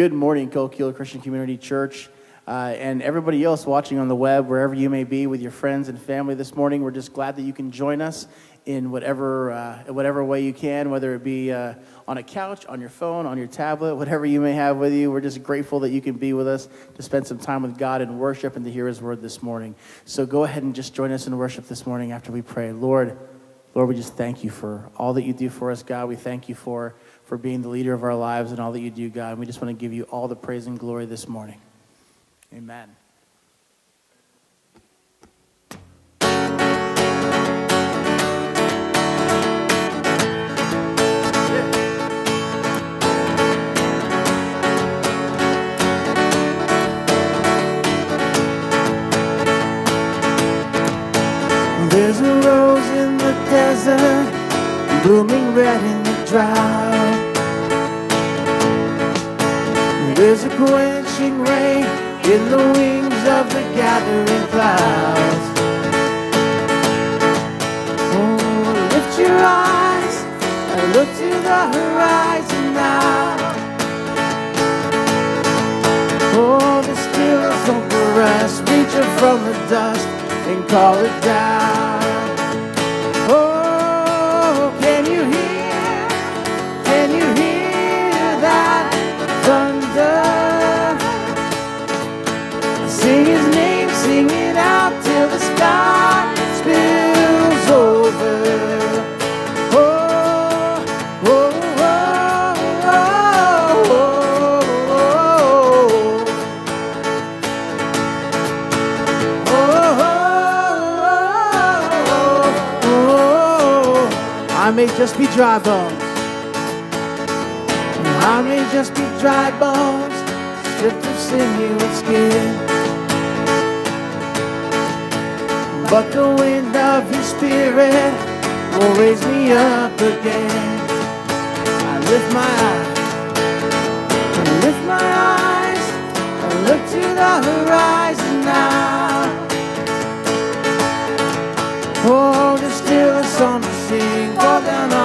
Good morning, Coquille Christian Community Church. Uh, and everybody else watching on the web, wherever you may be with your friends and family this morning, we're just glad that you can join us in whatever, uh, whatever way you can, whether it be uh, on a couch, on your phone, on your tablet, whatever you may have with you. We're just grateful that you can be with us to spend some time with God and worship and to hear His word this morning. So go ahead and just join us in worship this morning after we pray. Lord, Lord, we just thank you for all that you do for us, God. We thank you for, for being the leader of our lives and all that you do, God. And we just want to give you all the praise and glory this morning. Amen. There's a rose in the desert, blooming red in the drought. There's a quenching rain in the wings of the gathering clouds. Oh, lift your eyes and look to the horizon now. Oh, the stillness over us, reach up from the dust and call it down. Just be dry bones. I may just be dry bones, stripped of sinew and skin. But the wind of his spirit will raise me up again. I lift my eyes, I lift my eyes, I look to the horizon now. Oh,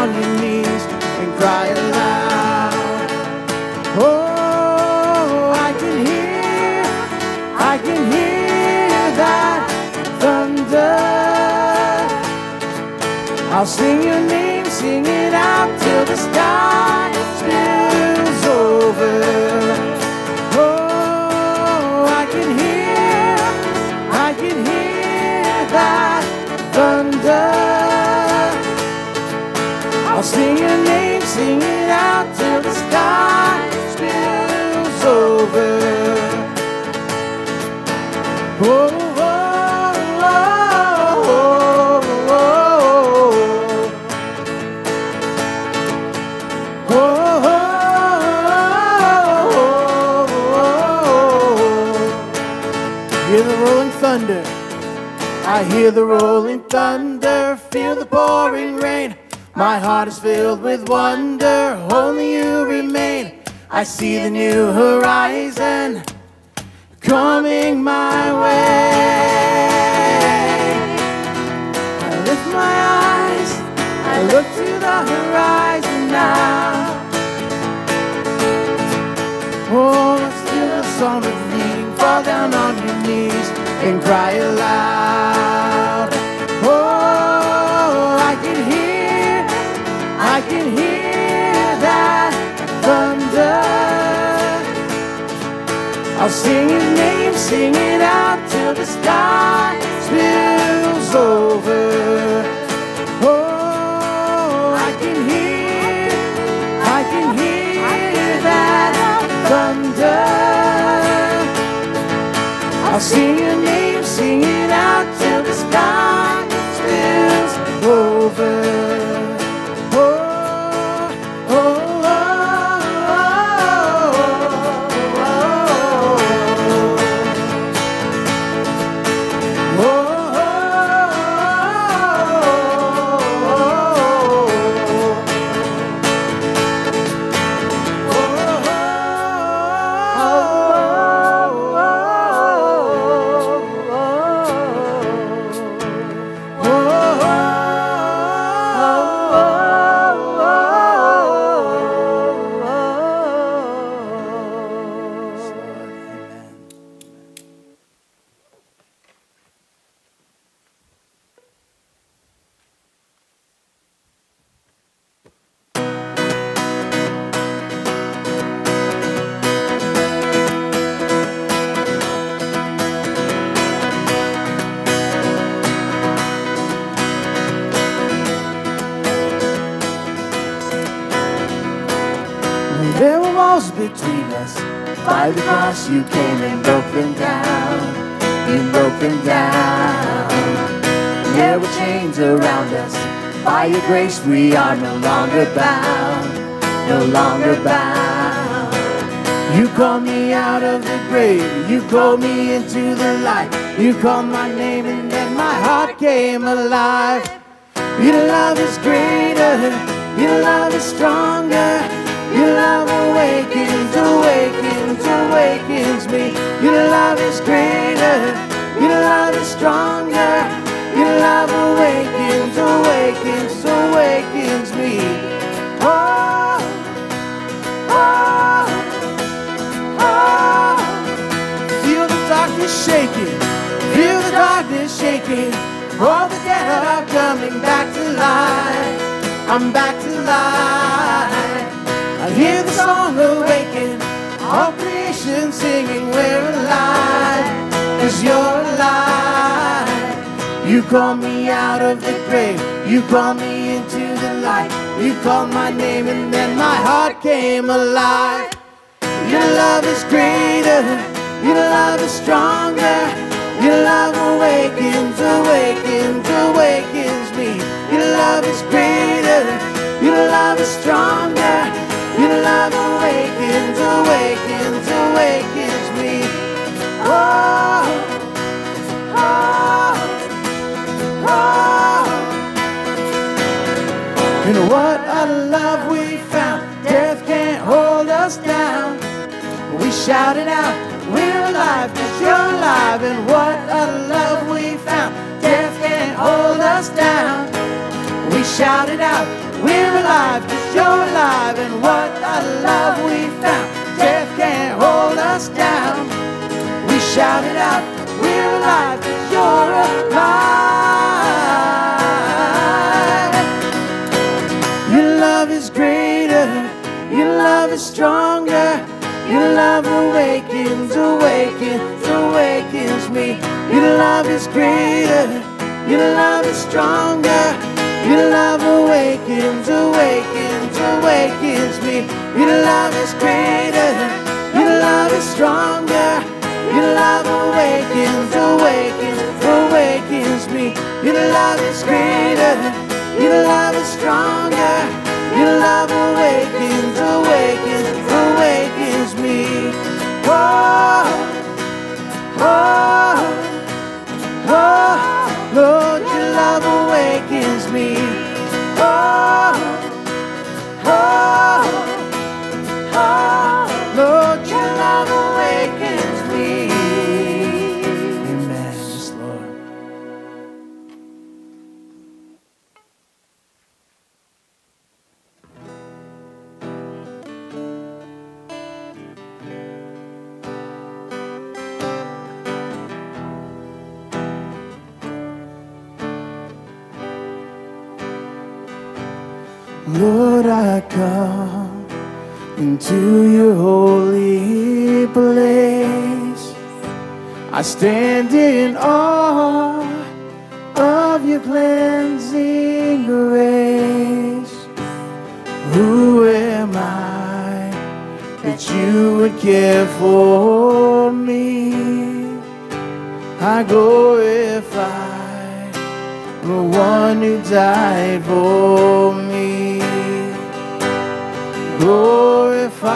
on your knees and cry aloud. Oh, I can hear, I can hear that thunder. I'll sing your name, sing it out till the sky hear the rolling thunder, feel the pouring rain. My heart is filled with wonder, only you remain. I see the new horizon coming my way. I lift my eyes, I look to the horizon now. Oh, still a song of me, fall down on your knees and cry aloud. I'll sing his name, sing it out till the sky spills over. Oh, I can hear, I can hear that thunder. I'll sing are no longer bound. No longer bound. You called me out of the grave. You called me into the light. You called my name and then my heart came alive. Your love is greater. Your love is stronger. Your love awakens, awakens, awakens me. Your love is greater. Your love is stronger. Your love awakens, awakens, awakens me. Oh, oh, oh. Feel the darkness shaking. Feel the darkness shaking. All the dead are coming back to life. I'm back to life. I hear the song awaken. All creation singing, we're alive. Cause you're alive. You call me out of the grave. You call me into the light. You called my name and then my heart came alive. Your love is greater. Your love is stronger. Your love awakens, awakens, awakens me. Your love is greater. Your love is stronger. Your love awakens, awakens, awakens me. Oh, oh, oh. And what a love we found. Death can't hold us down. We shouted out, we're alive because you're alive. And what a love we found. Death can't hold us down. We shouted out, we're alive because you're alive. And what a love we found. Death can't hold us down. We shouted out, we're alive because you're alive. Love is stronger. Your love awakens, awakens, awakens me. Your love is greater. Your love is stronger. Your love awakens, awakens, awakens me. Your love is greater. Your love is stronger. Your love awakens, awakens, awakens me. Your love is greater. Your love is stronger. Your love awakens, awakens, awakens me. Oh, oh, oh, Lord, your love awakens me. Oh, oh, oh, Lord, your love awakens Lord, I come into your holy place. I stand in awe of your cleansing grace. Who am I that you would care for me? I glorify the one who died for me. Glorify.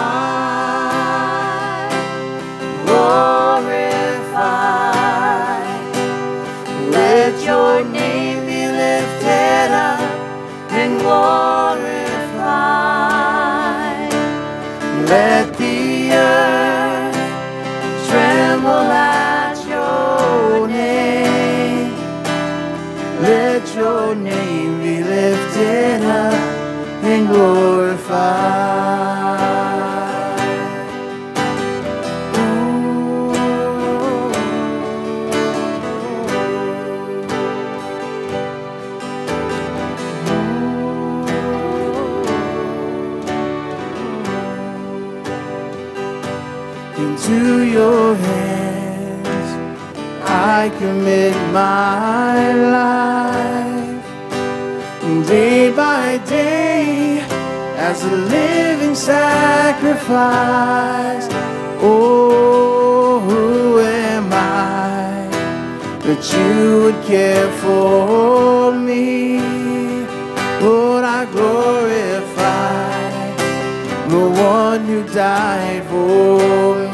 Let your name be lifted up and glorified. Let the earth tremble at your name. Let your name be lifted up and glorified. I commit my life day by day as a living sacrifice. Oh, who am I that you would care for me? Lord, I glorify the one who died for me.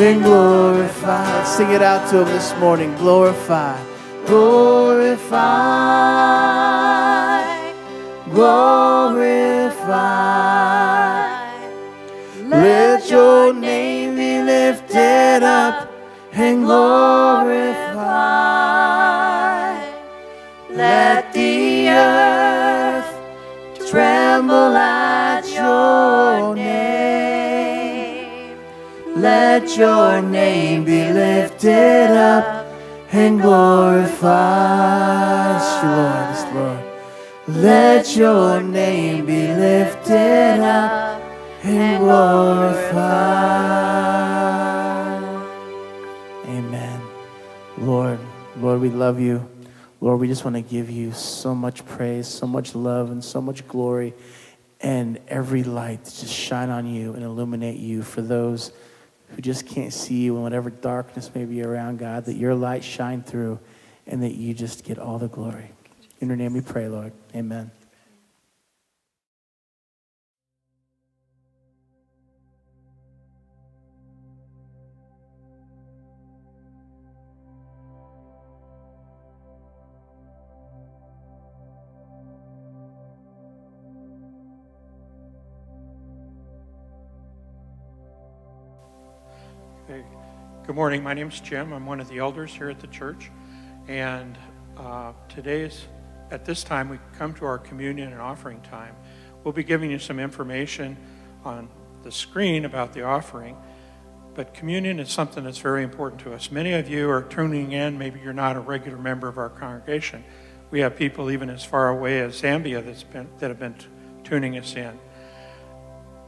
And glorified. Sing it out to him this morning. Glorify, glorify, glorify. Let your name be lifted up and glorified. Let the earth tremble at your name. Let your name be lifted up and glorified. Lord, Lord. Let your name be lifted up and glorified. Amen. Lord, Lord, we love you. Lord, we just want to give you so much praise, so much love, and so much glory, and every light to just shine on you and illuminate you for those who just can't see you in whatever darkness may be around, God, that your light shine through and that you just get all the glory. In your name we pray, Lord. Amen. Good morning. My name's Jim. I'm one of the elders here at the church. And uh, today's, at this time, we come to our communion and offering time. We'll be giving you some information on the screen about the offering. But communion is something that's very important to us. Many of you are tuning in. Maybe you're not a regular member of our congregation. We have people even as far away as Zambia that's been, that have been tuning us in.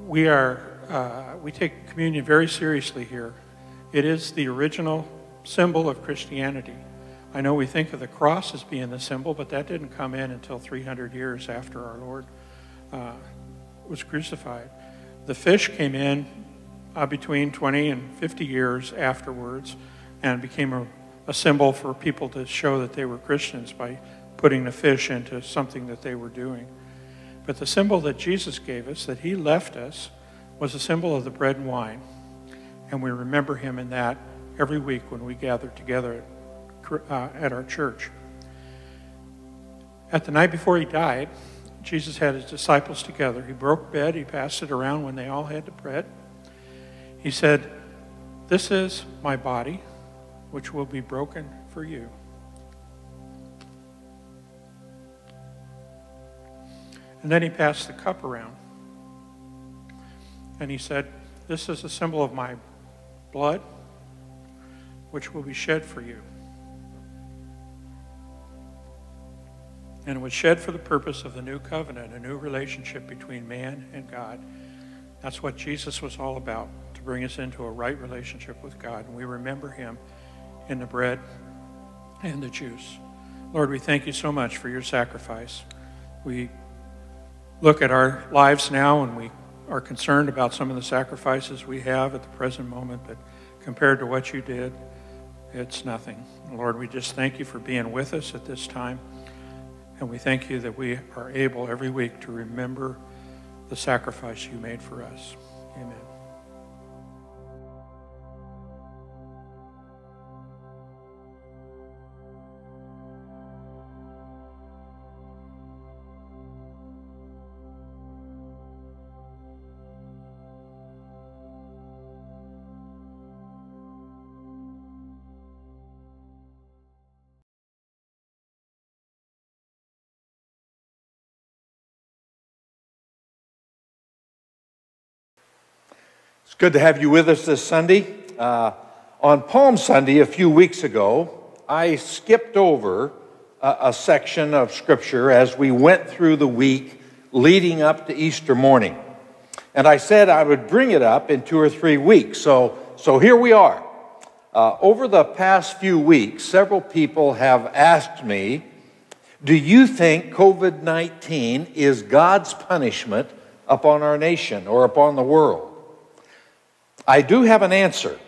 We are uh, we take communion very seriously here. It is the original symbol of Christianity. I know we think of the cross as being the symbol, but that didn't come in until 300 years after our Lord uh, was crucified. The fish came in uh, between 20 and 50 years afterwards and became a, a symbol for people to show that they were Christians by putting the fish into something that they were doing. But the symbol that Jesus gave us, that he left us, was a symbol of the bread and wine. And we remember him in that every week when we gather together uh, at our church. At the night before he died, Jesus had his disciples together. He broke bread, he passed it around when they all had the bread. He said, This is my body, which will be broken for you. And then he passed the cup around. And he said, This is a symbol of my blood, which will be shed for you. And it was shed for the purpose of the new covenant, a new relationship between man and God. That's what Jesus was all about, to bring us into a right relationship with God. And we remember him in the bread and the juice. Lord, we thank you so much for your sacrifice. We look at our lives now and we are concerned about some of the sacrifices we have at the present moment, but compared to what you did, it's nothing. Lord, we just thank you for being with us at this time. And we thank you that we are able every week to remember the sacrifice you made for us. Amen. Good to have you with us this Sunday. Uh, on Palm Sunday, a few weeks ago, I skipped over a, a, section of Scripture as we went through the week leading up to Easter morning. And I said I would bring it up in two or three weeks. So, so here we are. Uh, over the past few weeks, several people have asked me, Do you think COVID 19 is God's punishment upon our nation or upon the world? I do have an answer.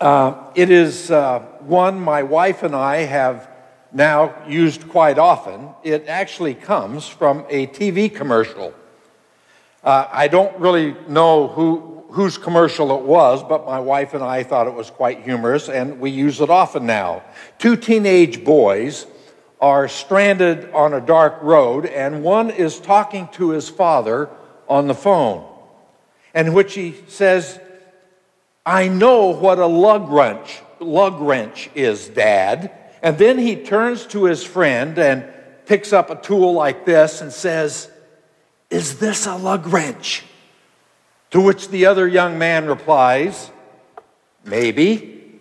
Uh, it is uh, one my wife and I have now used quite often. It actually comes from a TV commercial. Uh, I don't really know who, whose commercial it was, but my wife and I thought it was quite humorous, and we use it often now. Two teenage boys are stranded on a dark road, and one is talking to his father on the phone in which he says, I know what a lug wrench, lug wrench is, Dad. And then he turns to his friend and picks up a tool like this and says, Is this a lug wrench? To which the other young man replies, Maybe.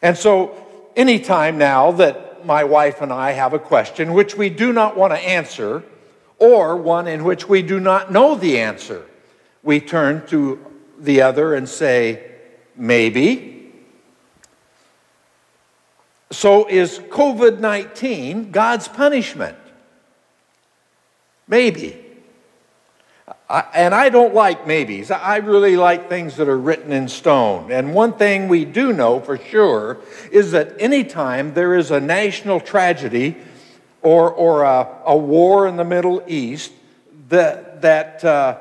And so, anytime now that my wife and I have a question which we do not want to answer, or one in which we do not know the answer. We turn to the other and say, maybe. So is COVID 19 God's punishment? Maybe. And I don't like maybes. I really like things that are written in stone. And one thing we do know for sure is that anytime there is a national tragedy, or, or a, a war in the Middle East, that, that, uh,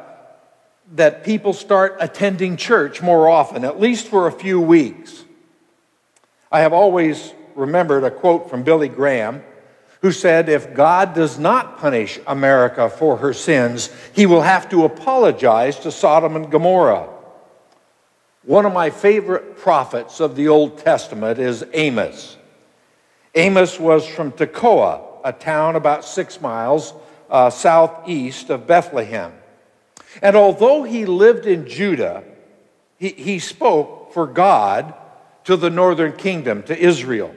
that people start attending church more often, at least for a few weeks. I have always remembered a quote from Billy Graham who said, If God does not punish America for her sins, he will have to apologize to Sodom and Gomorrah. One of my favorite prophets of the Old Testament is Amos. Amos was from Tekoa, a town about six miles uh, southeast of Bethlehem. And although he lived in Judah, he, he spoke for God to the northern kingdom, to Israel.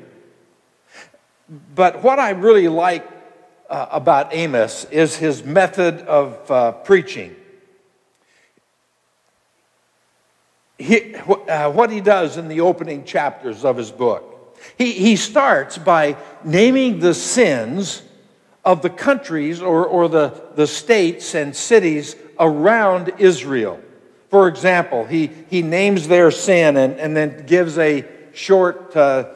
But what I really like uh, about Amos is his method of uh, preaching. He, uh, what he does in the opening chapters of his book. He, he starts by naming the sins of the countries or, or the, the states and cities around Israel. For example, he, he names their sin and, and then gives a short uh,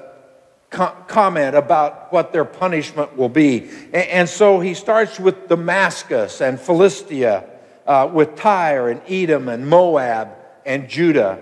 co- comment about what their punishment will be. And, and, so he starts with Damascus and Philistia, uh, with Tyre and Edom and Moab and Judah.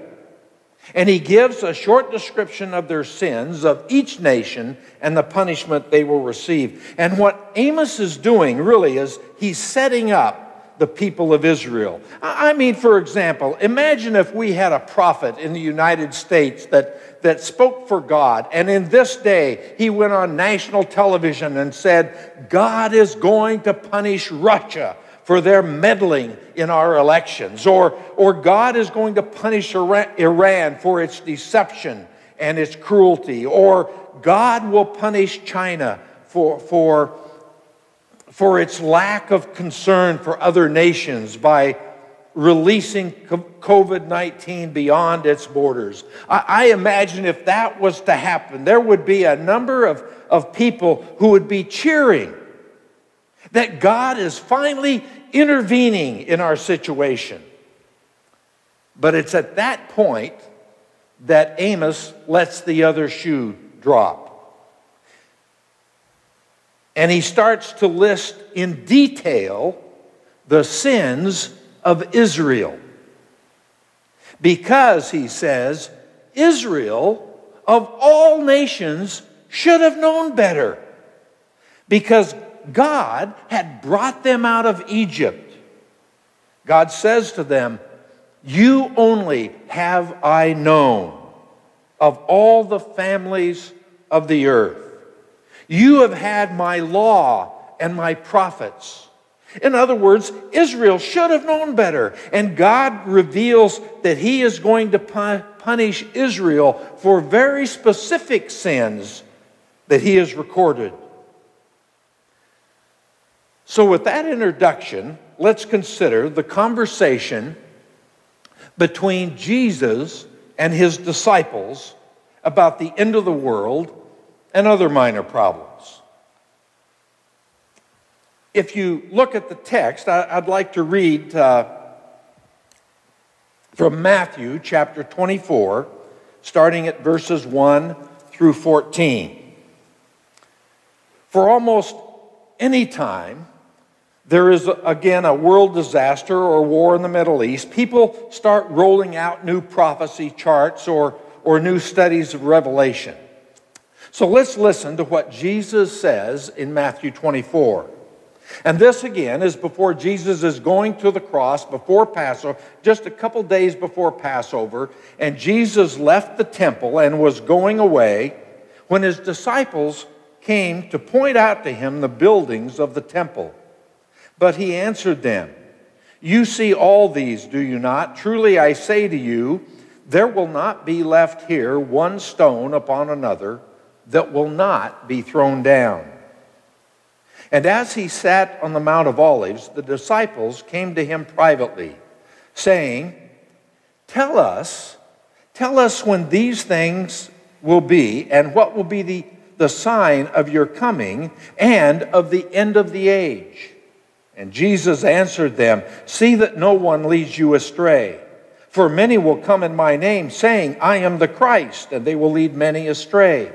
And he gives a short description of their sins of each nation and the punishment they will receive. And what Amos is doing really is he's setting up the people of Israel. I mean, for example, imagine if we had a prophet in the United States that, that spoke for God, and in this day he went on national television and said, God is going to punish Russia for their meddling in our elections, or, or God is going to punish Iran for its deception and its cruelty, or God will punish China for, for, for its lack of concern for other nations by releasing COVID 19 beyond its borders. I, I, imagine if that was to happen, there would be a number of, of people who would be cheering that God is finally intervening in our situation. But it's at that point that Amos lets the other shoe drop. And he starts to list in detail the sins of Israel. Because, he says, Israel, of all nations, should have known better. Because God had brought them out of Egypt. God says to them, You only have I known of all the families of the earth. You have had my law and my prophets. In other words, Israel should have known better. And God reveals that He is going to punish Israel for very specific sins that He has recorded. So, with that introduction, let's consider the conversation between Jesus and his disciples about the end of the world and other minor problems. If you look at the text, I'd like to read uh, from Matthew chapter 24, starting at verses 1 through 14. For almost any time, there is again a world disaster or war in the Middle East, people start rolling out new prophecy charts or, or new studies of Revelation. So let's listen to what Jesus says in Matthew 24. And this again is before Jesus is going to the cross, before Passover, just a couple days before Passover, and Jesus left the temple and was going away when his disciples came to point out to him the buildings of the temple. But he answered them, You see all these, do you not? Truly I say to you, there will not be left here one stone upon another that will not be thrown down. And as he sat on the Mount of Olives, the disciples came to him privately, saying, Tell us, tell us when these things will be, and what will be the, the sign of your coming and of the end of the age. And Jesus answered them, See that no one leads you astray. For many will come in my name, saying, I am the Christ, and they will lead many astray.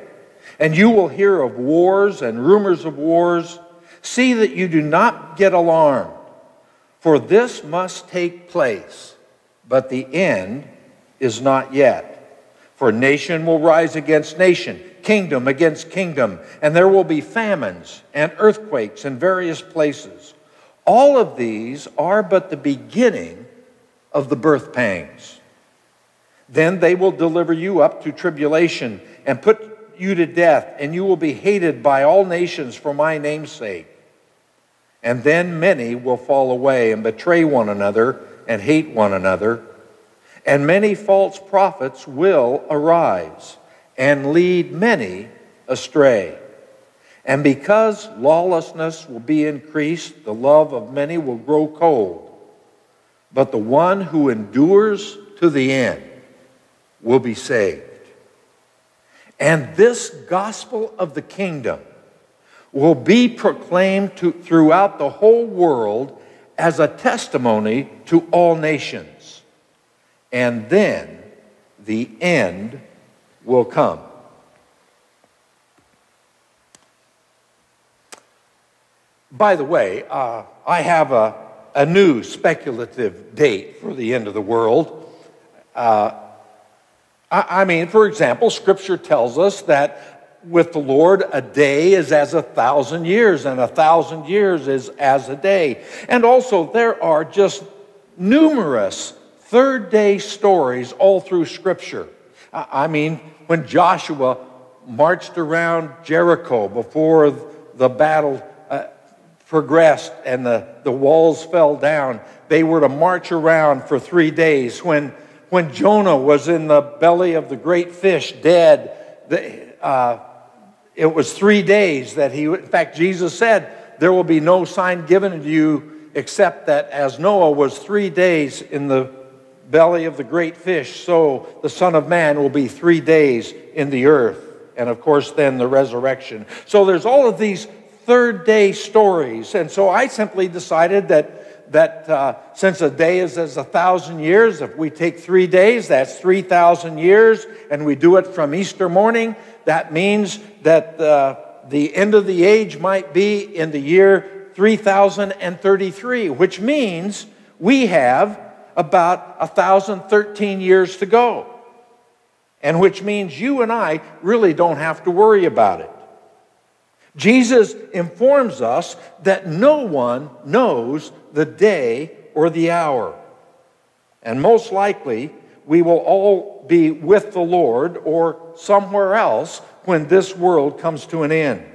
And you will hear of wars and rumors of wars. See that you do not get alarmed, for this must take place, but the end is not yet. For nation will rise against nation, kingdom against kingdom, and there will be famines and earthquakes in various places. All of these are but the beginning of the birth pangs. Then they will deliver you up to tribulation and put you to death, and you will be hated by all nations for my name's sake. And then many will fall away and betray one another and hate one another. And many false prophets will arise and lead many astray. And because lawlessness will be increased, the love of many will grow cold. But the one who endures to the end will be saved. And this gospel of the kingdom will be proclaimed to, throughout the whole world as a testimony to all nations. And then the end will come. By the way, uh, I have a, a new speculative date for the end of the world. Uh, I, I mean, for example, Scripture tells us that with the Lord, a day is as a thousand years, and a thousand years is as a day. And also, there are just numerous third day stories all through Scripture. I mean, when Joshua marched around Jericho before the battle progressed and the, the walls fell down, they were to march around for three days. When, when Jonah was in the belly of the great fish, dead, uh, it was three days that he, in fact, Jesus said, There will be no sign given to you except that as Noah was three days in the belly of the great fish, so the Son of Man will be three days in the earth. And of course, then the resurrection. So there's all of these third day stories. And so I simply decided that, that uh, since a day is as a thousand years, if we take three days, that's 3,000 years, and we do it from Easter morning, that means that uh, the end of the age might be in the year 3033, which means we have about 1,013 years to go. And which means you and I really don't have to worry about it. Jesus informs us that no one knows the day or the hour. And most likely, we will all be with the Lord or somewhere else when this world comes to an end.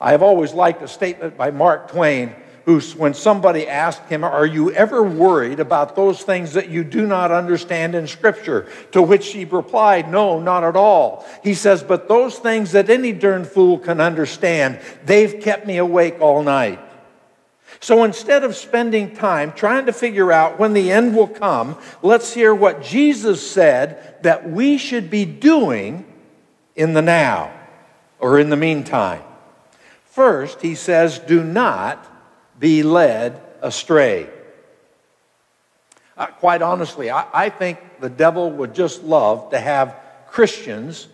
I have always liked a statement by Mark Twain, who, when somebody asked him, Are you ever worried about those things that you do not understand in Scripture? To which he replied, No, not at all. He says, But those things that any darn fool can understand, they've kept me awake all night. So instead of spending time trying to figure out when the end will come, let's hear what Jesus said that we should be doing in the now or in the meantime. First, he says, do not be led astray. Uh, quite honestly, I, I think the devil would just love to have Christians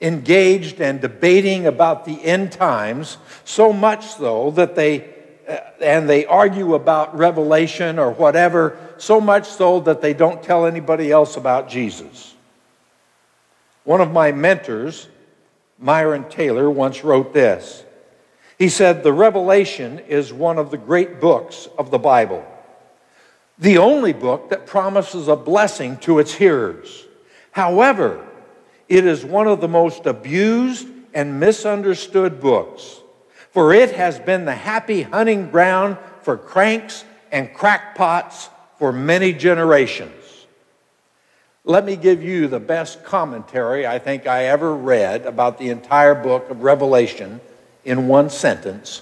engaged and debating about the end times, so much so that they uh, and they argue about revelation or whatever, so much so that they don't tell anybody else about Jesus. One of my mentors, Myron Taylor, once wrote this. He said, The Revelation is one of the great books of the Bible, the only book that promises a blessing to its hearers. However, it is one of the most abused and misunderstood books for it has been the happy hunting ground for cranks and crackpots for many generations. Let me give you the best commentary I think I ever read about the entire book of Revelation in one sentence,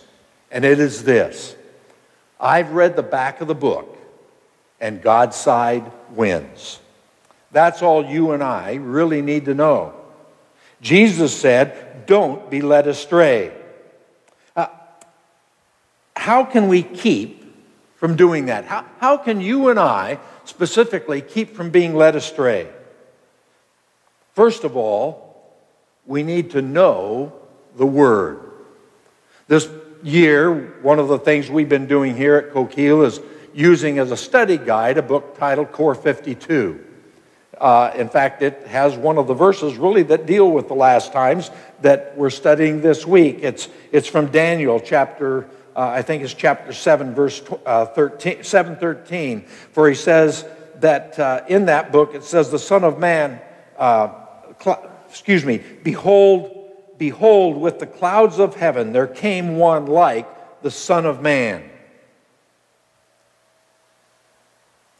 and it is this I've read the back of the book, and God's side wins. That's all you and I really need to know. Jesus said, Don't be led astray uh, how can we keep from doing that? How, how can you and I specifically keep from being led astray? First of all, we need to know the Word. This year, one of the things we've been doing here at Coquille is using as a study guide a book titled Core 52. Uh, in fact, it has one of the verses really that deal with the last times that we're studying this week. It's, it's from Daniel chapter uh, I think it's chapter 7, verse uh, 13, 7 13, for he says that uh, in that book it says, The Son of Man, uh, excuse me, behold, behold, with the clouds of heaven there came one like the Son of Man.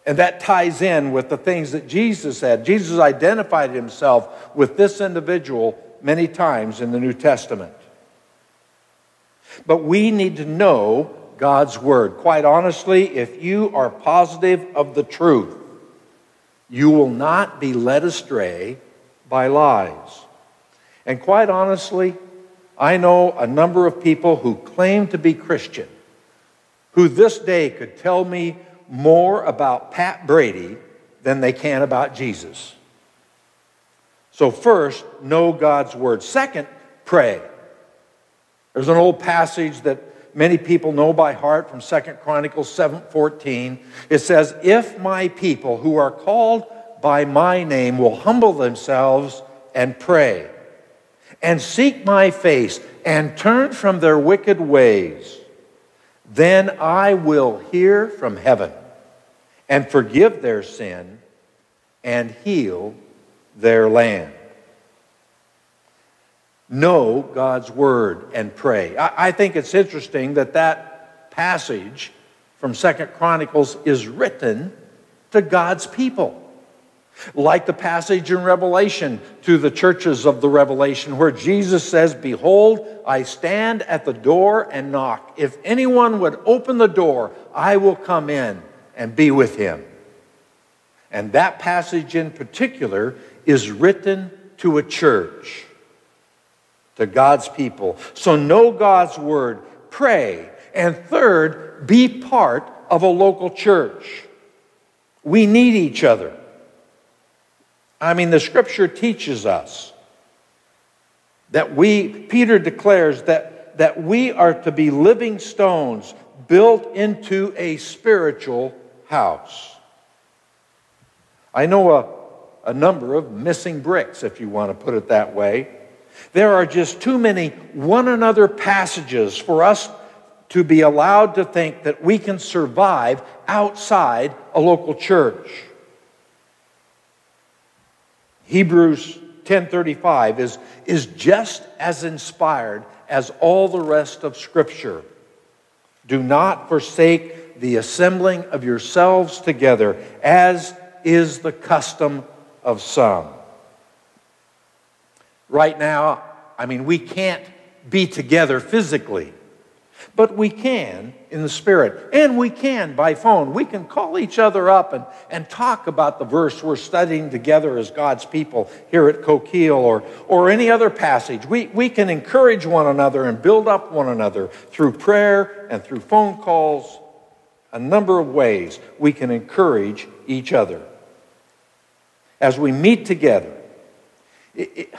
And that ties in with the things that Jesus said. Jesus identified himself with this individual many times in the New Testament. But we need to know God's Word. Quite honestly, if you are positive of the truth, you will not be led astray by lies. And quite honestly, I know a number of people who claim to be Christian who this day could tell me more about Pat Brady than they can about Jesus. So, first, know God's Word. Second, pray. There's an old passage that many people know by heart from Second Chronicles 7:14. It says, "If my people who are called by my name will humble themselves and pray and seek my face and turn from their wicked ways, then I will hear from heaven and forgive their sin and heal their land." know God's word and pray. I, I think it's interesting that that passage from Second Chronicles is written to God's people. Like the passage in Revelation to the churches of the Revelation, where Jesus says, Behold, I stand at the door and knock. If anyone would open the door, I will come in and be with him. And that passage in particular is written to a church to God's people. So know God's word, pray, and third, be part of a local church. We need each other. I mean, the scripture teaches us that we, Peter declares that that we are to be living stones built into a spiritual house. I know a, a number of missing bricks, if you want to put it that way. There are just too many one another passages for us to be allowed to think that we can survive outside a local church. Hebrews 10:35 is, is just as inspired as all the rest of Scripture. Do not forsake the assembling of yourselves together, as is the custom of some. Right now, I mean, we can't be together physically. But we can in the Spirit, and we can by phone. We can call each other up and, and talk about the verse we're studying together as God's people here at Coquille or, or any other passage. We, we can encourage one another and build up one another through prayer and through phone calls. A number of ways we can encourage each other as we meet together. It, it,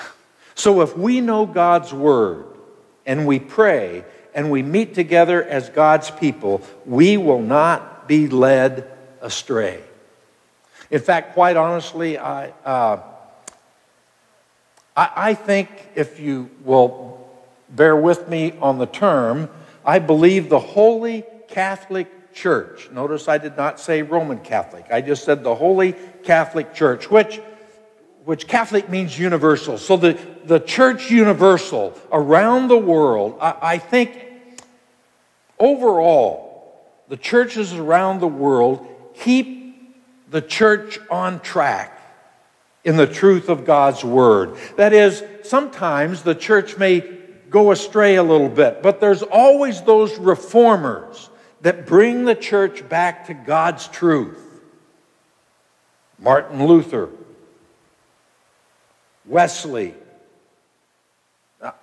so if we know God's Word and we pray, and we meet together as God's people, we will not be led astray. In fact, quite honestly, I, uh, I, I think if you will bear with me on the term, I believe the Holy Catholic Church. Notice I did not say Roman Catholic. I just said the Holy Catholic Church, which which Catholic means universal. So the, the church universal around the world, I, I think Overall, the churches around the world keep the church on track in the truth of God's word. That is, sometimes the church may go astray a little bit, but there's always those reformers that bring the church back to God's truth. Martin Luther, Wesley,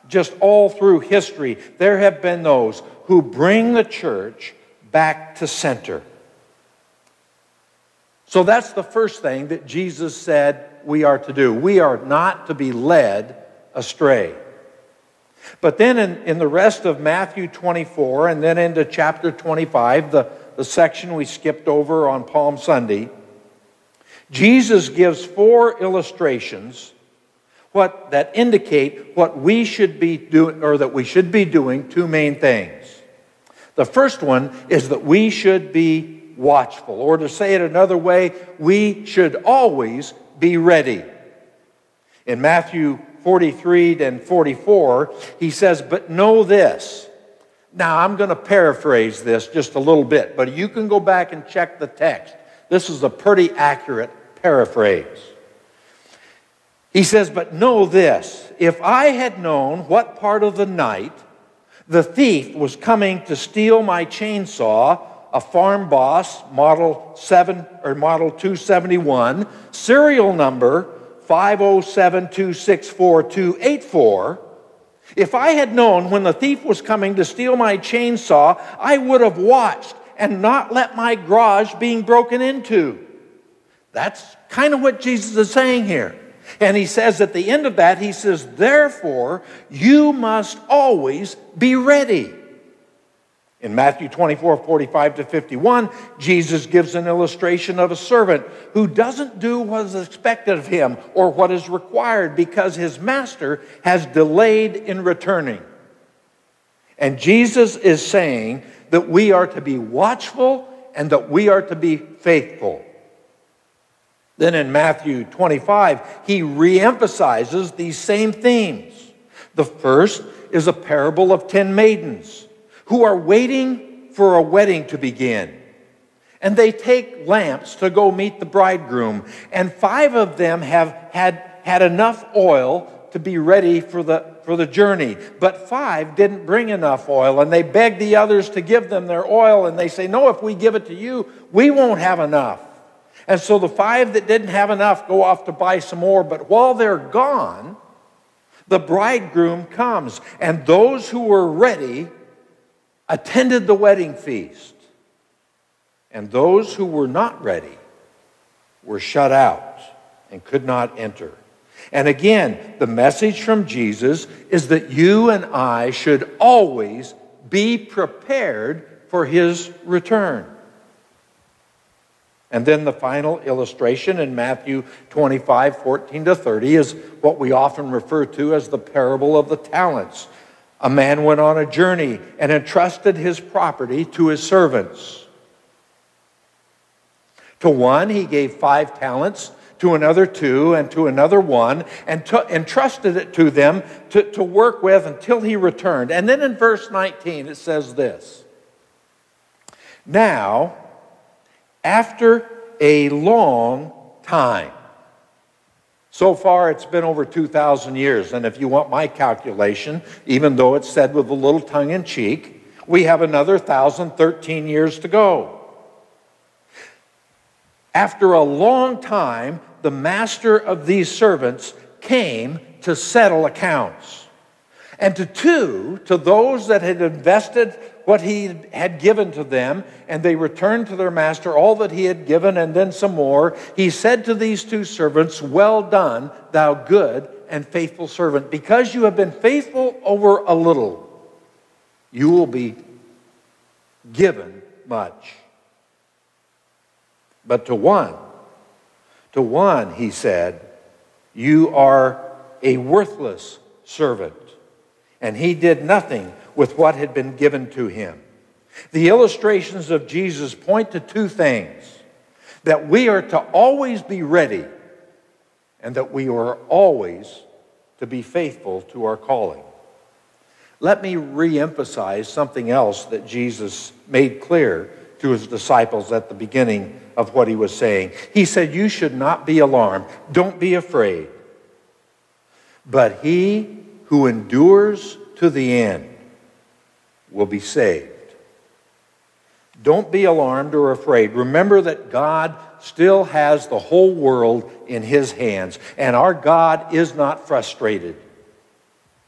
just all through history, there have been those who bring the church back to center. So that's the first thing that Jesus said we are to do. We are not to be led astray. But then in, in the rest of Matthew 24 and then into chapter 25, the, the section we skipped over on Palm Sunday, Jesus gives four illustrations what, that indicate what we should be doing, or that we should be doing two main things. The first one is that we should be watchful, or to say it another way, we should always be ready. In Matthew 43 and 44, he says, But know this. Now, I'm going to paraphrase this just a little bit, but you can go back and check the text. This is a pretty accurate paraphrase. He says, But know this if I had known what part of the night the thief was coming to steal my chainsaw, a farm boss, model 7 or model 271, serial number 507264284. If I had known when the thief was coming to steal my chainsaw, I would have watched and not let my garage being broken into. That's kind of what Jesus is saying here. And he says at the end of that, he says, Therefore, you must always be ready. In Matthew 24, 45 to 51, Jesus gives an illustration of a servant who doesn't do what is expected of him or what is required because his master has delayed in returning. And Jesus is saying that we are to be watchful and that we are to be faithful. Then in Matthew 25, he reemphasizes these same themes. The first is a parable of ten maidens who are waiting for a wedding to begin. And they take lamps to go meet the bridegroom. And five of them have had, had enough oil to be ready for the, for the journey. But five didn't bring enough oil. And they beg the others to give them their oil. And they say, No, if we give it to you, we won't have enough. And so the five that didn't have enough go off to buy some more. But while they're gone, the bridegroom comes. And those who were ready attended the wedding feast. And those who were not ready were shut out and could not enter. And again, the message from Jesus is that you and I should always be prepared for his return. And then the final illustration in Matthew 25, 14 to 30 is what we often refer to as the parable of the talents. A man went on a journey and entrusted his property to his servants. To one, he gave five talents, to another two, and to another one, and to, entrusted it to them to, to work with until he returned. And then in verse 19, it says this Now, after a long time, so far, it's been over 2,000 years. And if you want my calculation, even though it's said with a little tongue in cheek, we have another 1,013 years to go. After a long time, the master of these servants came to settle accounts. And to two, to those that had invested what he had given to them, and they returned to their master all that he had given, and then some more, he said to these two servants, Well done, thou good and faithful servant. Because you have been faithful over a little, you will be given much. But to one, to one, he said, You are a worthless servant. And he did nothing with what had been given to him. The illustrations of Jesus point to two things that we are to always be ready, and that we are always to be faithful to our calling. Let me re emphasize something else that Jesus made clear to his disciples at the beginning of what he was saying. He said, You should not be alarmed, don't be afraid. But he who endures to the end will be saved. Don't be alarmed or afraid. Remember that God still has the whole world in his hands, and our God is not frustrated.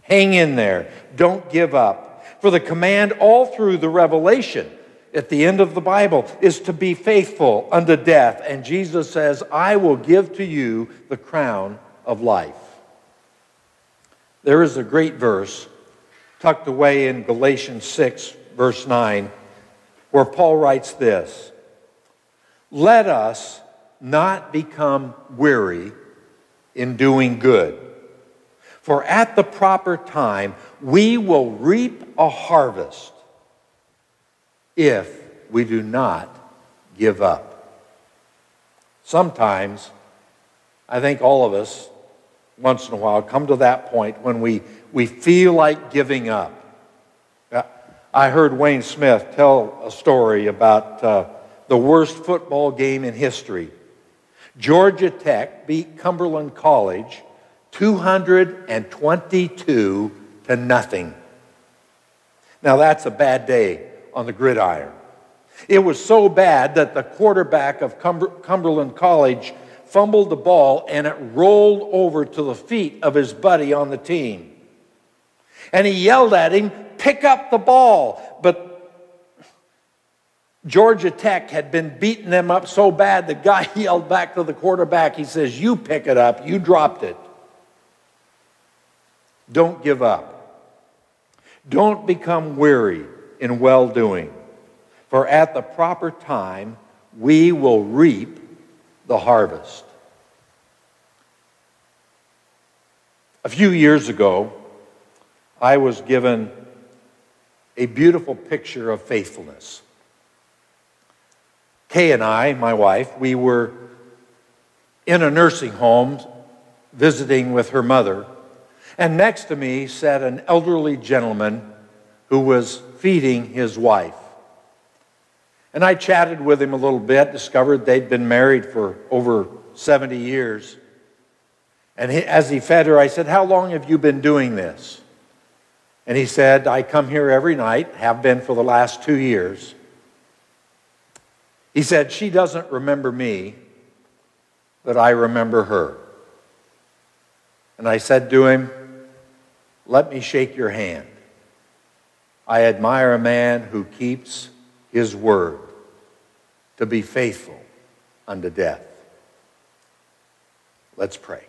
Hang in there. Don't give up. For the command all through the revelation at the end of the Bible is to be faithful unto death. And Jesus says, I will give to you the crown of life. There is a great verse tucked away in Galatians 6, verse 9, where Paul writes this Let us not become weary in doing good, for at the proper time we will reap a harvest if we do not give up. Sometimes, I think all of us, once in a while, come to that point when we we feel like giving up. I heard Wayne Smith tell a story about uh, the worst football game in history. Georgia Tech beat Cumberland College 222 to nothing. Now, that's a bad day on the gridiron. It was so bad that the quarterback of Cumber- Cumberland College fumbled the ball and it rolled over to the feet of his buddy on the team and he yelled at him, Pick up the ball. But Georgia Tech had been beating them up so bad, the guy yelled back to the quarterback, he says, You pick it up, you dropped it. Don't give up. Don't become weary in well doing, for at the proper time we will reap the harvest. A few years ago, I was given a beautiful picture of faithfulness. Kay and I, my wife, we were in a nursing home visiting with her mother, and next to me sat an elderly gentleman who was feeding his wife. And I chatted with him a little bit, discovered they'd been married for over 70 years. And he, as he fed her, I said, How long have you been doing this? And he said, I come here every night, have been for the last two years. He said, She doesn't remember me, but I remember her. And I said to him, Let me shake your hand. I admire a man who keeps his word to be faithful unto death. Let's pray.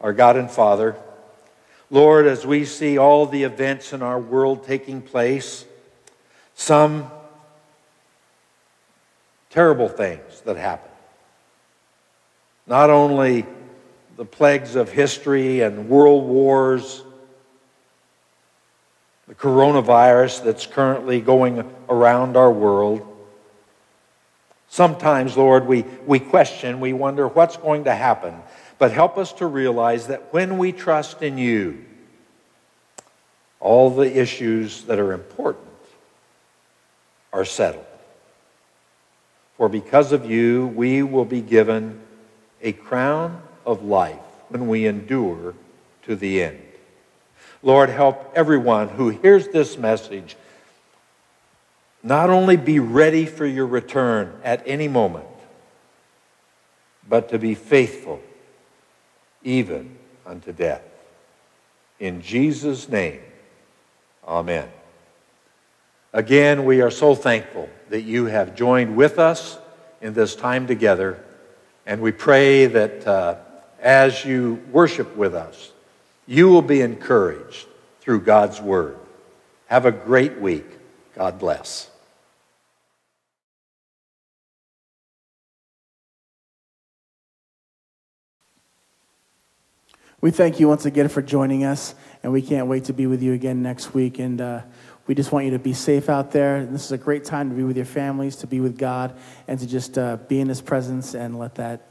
our God and Father, Lord, as we see all the events in our world taking place, some terrible things that happen. Not only the plagues of history and world wars, the coronavirus that's currently going around our world. Sometimes, Lord, we, we question, we wonder what's going to happen. But help us to realize that when we trust in you, all the issues that are important are settled. For because of you, we will be given a crown of life when we endure to the end. Lord, help everyone who hears this message not only be ready for your return at any moment, but to be faithful even unto death. In Jesus' name, amen. Again, we are so thankful that you have joined with us in this time together, and we pray that uh, as you worship with us, you will be encouraged through God's Word. Have a great week. God bless. We thank you once again for joining us, and we can't wait to be with you again next week. And uh, we just want you to be safe out there. This is a great time to be with your families, to be with God, and to just uh, be in His presence and let that,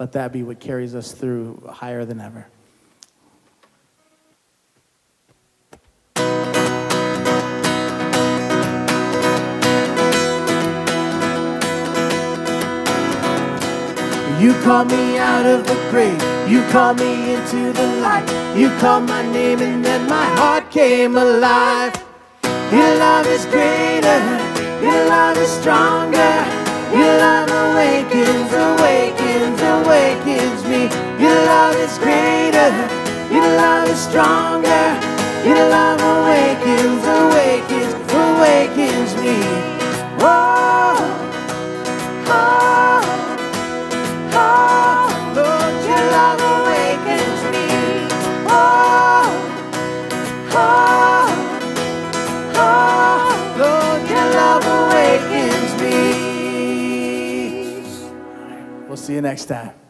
let that be what carries us through higher than ever. You call me out of the grave. You call me into the light. You called my name and then my heart came alive. Your love is greater. Your love is stronger. Your love awakens, awakens, awakens me. Your love is greater. Your love is stronger. Your love awakens, awakens, awakens me. Oh, oh. See you next time.